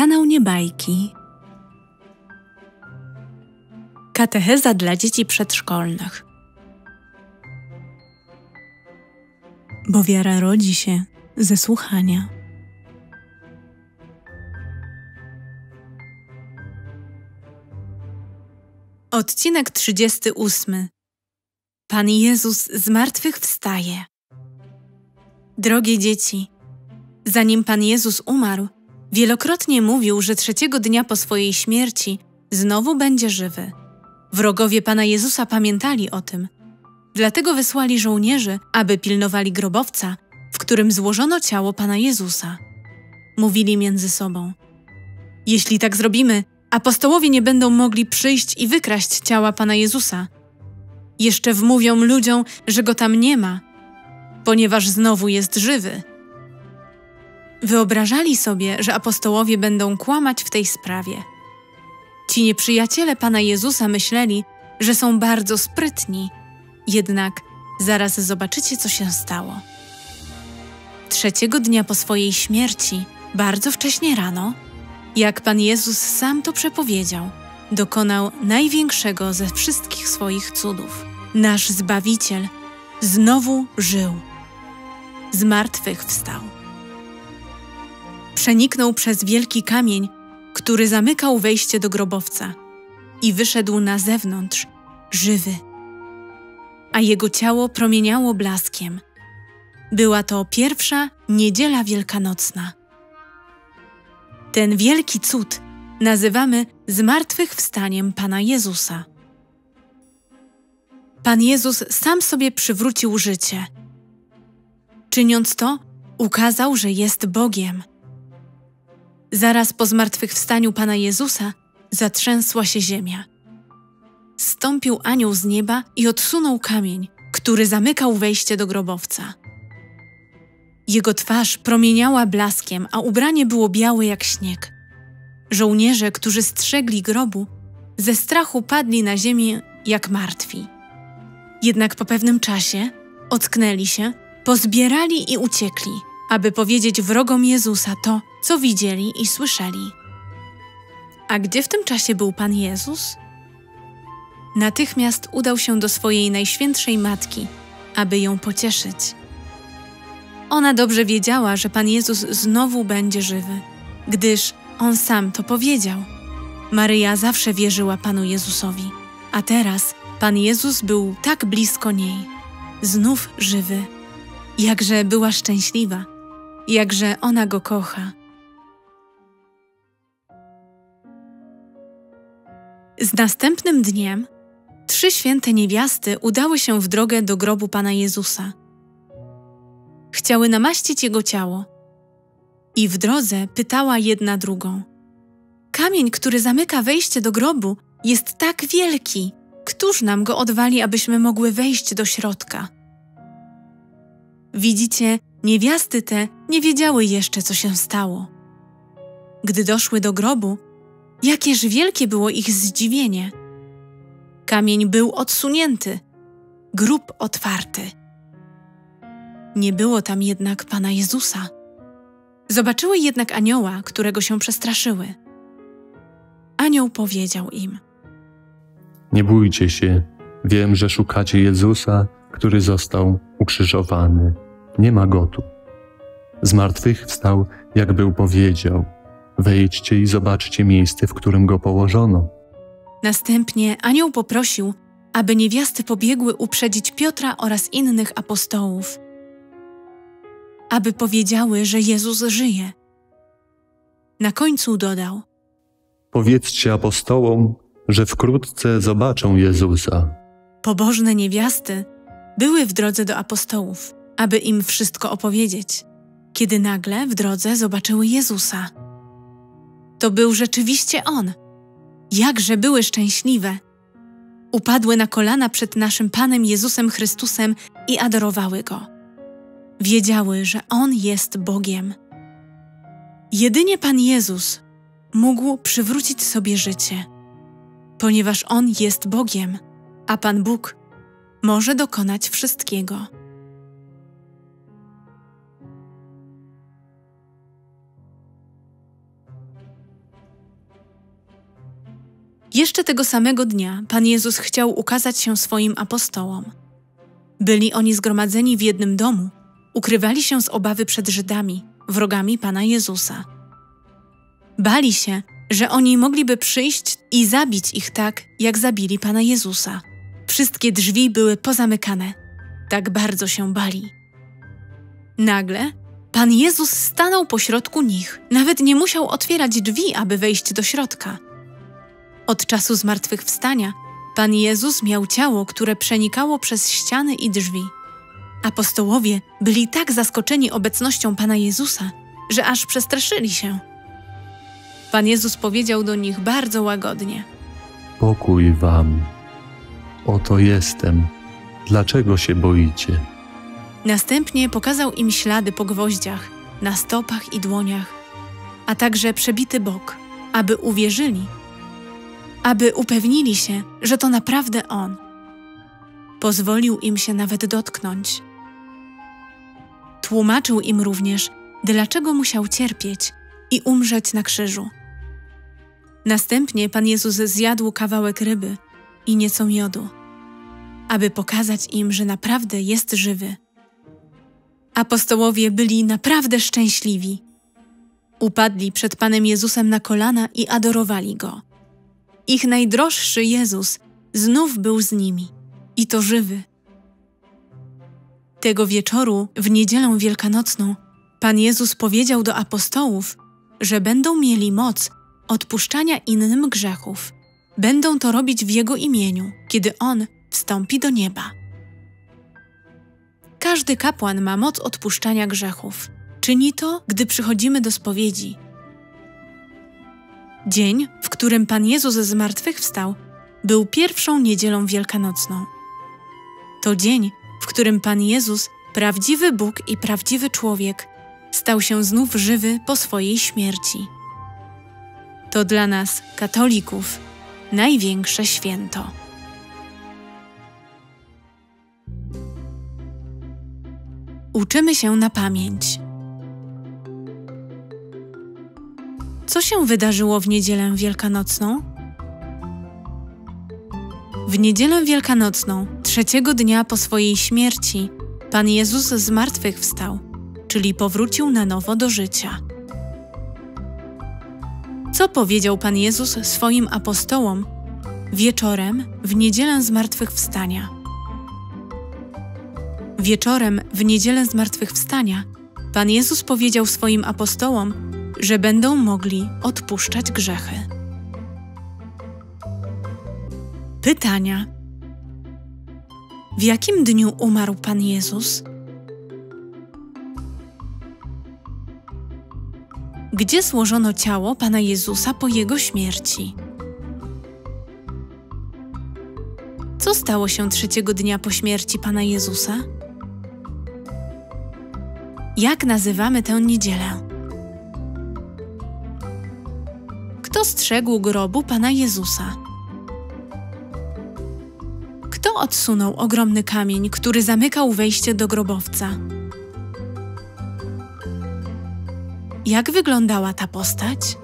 Kanał Niebajki. Katecheza dla dzieci przedszkolnych. Bo wiara rodzi się ze słuchania. Odcinek 38. Pan Jezus z martwych wstaje. Drogie dzieci, zanim Pan Jezus umarł, wielokrotnie mówił, że trzeciego dnia po swojej śmierci znowu będzie żywy. Wrogowie Pana Jezusa pamiętali o tym. Dlatego wysłali żołnierzy, aby pilnowali grobowca, w którym złożono ciało Pana Jezusa. Mówili między sobą: Jeśli tak zrobimy, apostołowie nie będą mogli przyjść i wykraść ciała Pana Jezusa. Jeszcze wmówią ludziom, że go tam nie ma, ponieważ znowu jest żywy. Wyobrażali sobie, że apostołowie będą kłamać w tej sprawie. Ci nieprzyjaciele Pana Jezusa myśleli, że są bardzo sprytni, jednak zaraz zobaczycie, co się stało. Trzeciego dnia po swojej śmierci, bardzo wcześnie rano, jak Pan Jezus sam to przepowiedział, dokonał największego ze wszystkich swoich cudów. Nasz Zbawiciel znowu żył. Z martwych wstał. Przeniknął przez wielki kamień, który zamykał wejście do grobowca i wyszedł na zewnątrz, żywy. A jego ciało promieniało blaskiem. Była to pierwsza niedziela wielkanocna. Ten wielki cud nazywamy zmartwychwstaniem Pana Jezusa. Pan Jezus sam sobie przywrócił życie. Czyniąc to, ukazał, że jest Bogiem. Zaraz po zmartwychwstaniu Pana Jezusa zatrzęsła się ziemia. Stąpił anioł z nieba i odsunął kamień, który zamykał wejście do grobowca. Jego twarz promieniała blaskiem, a ubranie było białe jak śnieg. Żołnierze, którzy strzegli grobu, ze strachu padli na ziemię jak martwi. Jednak po pewnym czasie ocknęli się, pozbierali i uciekli, aby powiedzieć wrogom Jezusa to, co widzieli i słyszeli. A gdzie w tym czasie był Pan Jezus? Natychmiast udał się do swojej najświętszej matki, aby ją pocieszyć. Ona dobrze wiedziała, że Pan Jezus znowu będzie żywy, gdyż On sam to powiedział. Maryja zawsze wierzyła Panu Jezusowi, a teraz Pan Jezus był tak blisko niej, znów żywy. Jakże była szczęśliwa, jakże ona go kocha. Z następnym dniem trzy święte niewiasty udały się w drogę do grobu Pana Jezusa. Chciały namaścić jego ciało. I w drodze pytała jedna drugą: Kamień, który zamyka wejście do grobu, jest tak wielki. Któż nam go odwali, abyśmy mogły wejść do środka? Widzicie, niewiasty te nie wiedziały jeszcze, co się stało. Gdy doszły do grobu, jakież wielkie było ich zdziwienie. Kamień był odsunięty, grób otwarty. Nie było tam jednak Pana Jezusa. Zobaczyły jednak anioła, którego się przestraszyły. Anioł powiedział im: Nie bójcie się, wiem, że szukacie Jezusa, który został ukrzyżowany. Nie ma go tu. Z martwych wstał, jak był powiedział. Wejdźcie i zobaczcie miejsce, w którym go położono. Następnie anioł poprosił, aby niewiasty pobiegły uprzedzić Piotra oraz innych apostołów, aby powiedziały, że Jezus żyje. Na końcu dodał: Powiedzcie apostołom, że wkrótce zobaczą Jezusa. Pobożne niewiasty były w drodze do apostołów, aby im wszystko opowiedzieć, kiedy nagle w drodze zobaczyły Jezusa. To był rzeczywiście On. Jakże były szczęśliwe! Upadły na kolana przed naszym Panem Jezusem Chrystusem i adorowały Go. Wiedziały, że On jest Bogiem. Jedynie Pan Jezus mógł przywrócić sobie życie, ponieważ On jest Bogiem, a Pan Bóg może dokonać wszystkiego. Jeszcze tego samego dnia Pan Jezus chciał ukazać się swoim apostołom. Byli oni zgromadzeni w jednym domu, ukrywali się z obawy przed Żydami, wrogami Pana Jezusa. Bali się, że oni mogliby przyjść i zabić ich tak, jak zabili Pana Jezusa. Wszystkie drzwi były pozamykane, tak bardzo się bali. Nagle Pan Jezus stanął pośrodku nich, nawet nie musiał otwierać drzwi, aby wejść do środka. Od czasu zmartwychwstania Pan Jezus miał ciało, które przenikało przez ściany i drzwi. Apostołowie byli tak zaskoczeni obecnością Pana Jezusa, że aż przestraszyli się. Pan Jezus powiedział do nich bardzo łagodnie: Pokój wam. Oto jestem. Dlaczego się boicie? Następnie pokazał im ślady po gwoździach, na stopach i dłoniach, a także przebity bok, aby uwierzyli, aby upewnili się, że to naprawdę On. Pozwolił im się nawet dotknąć. Tłumaczył im również, dlaczego musiał cierpieć i umrzeć na krzyżu. Następnie Pan Jezus zjadł kawałek ryby i nieco miodu, aby pokazać im, że naprawdę jest żywy. Apostołowie byli naprawdę szczęśliwi. Upadli przed Panem Jezusem na kolana i adorowali Go. Ich najdroższy Jezus znów był z nimi i to żywy. Tego wieczoru, w niedzielę wielkanocną, Pan Jezus powiedział do apostołów, że będą mieli moc odpuszczania innym grzechów. Będą to robić w Jego imieniu, kiedy On wstąpi do nieba. Każdy kapłan ma moc odpuszczania grzechów. Czyni to, gdy przychodzimy do spowiedzi. Dzień, w którym Pan Jezus zmartwychwstał, był pierwszą niedzielą wielkanocną. To dzień, w którym Pan Jezus, prawdziwy Bóg i prawdziwy człowiek, stał się znów żywy po swojej śmierci. To dla nas, katolików, największe święto. Uczymy się na pamięć. Co się wydarzyło w niedzielę wielkanocną? W niedzielę wielkanocną, trzeciego dnia po swojej śmierci, Pan Jezus z martwych wstał, czyli powrócił na nowo do życia. Co powiedział Pan Jezus swoim apostołom wieczorem w niedzielę zmartwychwstania? Wieczorem w niedzielę zmartwychwstania Pan Jezus powiedział swoim apostołom, że będą mogli odpuszczać grzechy. Pytania: W jakim dniu umarł Pan Jezus? Gdzie złożono ciało Pana Jezusa po Jego śmierci? Co stało się trzeciego dnia po śmierci Pana Jezusa? Jak nazywamy tę niedzielę? Kto strzegł grobu Pana Jezusa? Kto odsunął ogromny kamień, który zamykał wejście do grobowca? Jak wyglądała ta postać?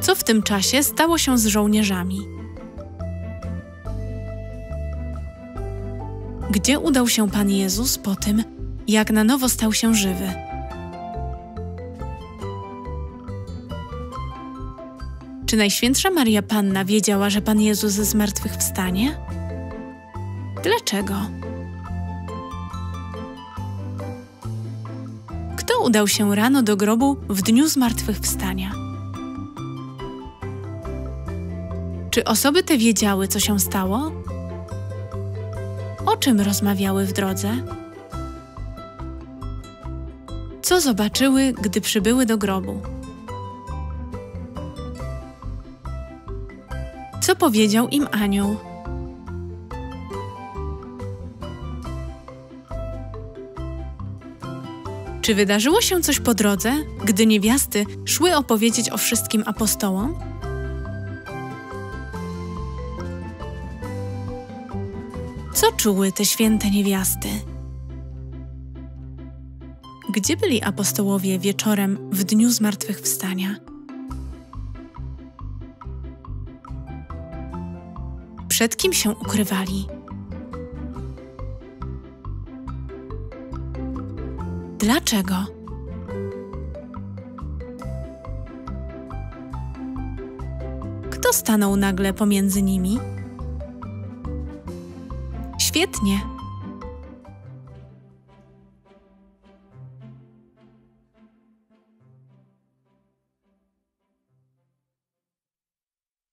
Co w tym czasie stało się z żołnierzami? Gdzie udał się Pan Jezus po tym, jak na nowo stał się żywy? Czy Najświętsza Maria Panna wiedziała, że Pan Jezus ze zmartwych wstanie? Dlaczego? Kto udał się rano do grobu w dniu zmartwychwstania? Czy osoby te wiedziały, co się stało? O czym rozmawiały w drodze? Co zobaczyły, gdy przybyły do grobu? Co powiedział im anioł? Czy wydarzyło się coś po drodze, gdy niewiasty szły opowiedzieć o wszystkim apostołom? Co czuły te święte niewiasty? Gdzie byli apostołowie wieczorem w dniu zmartwychwstania? Przed kim się ukrywali? Dlaczego? Kto stanął nagle pomiędzy nimi? Świetnie,